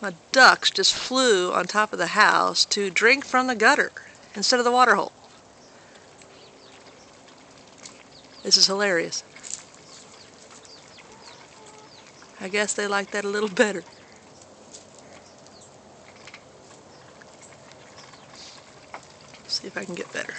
My ducks just flew on top of the house to drink from the gutter instead of the water hole. This is hilarious. I guess they like that a little better. See if I can get better.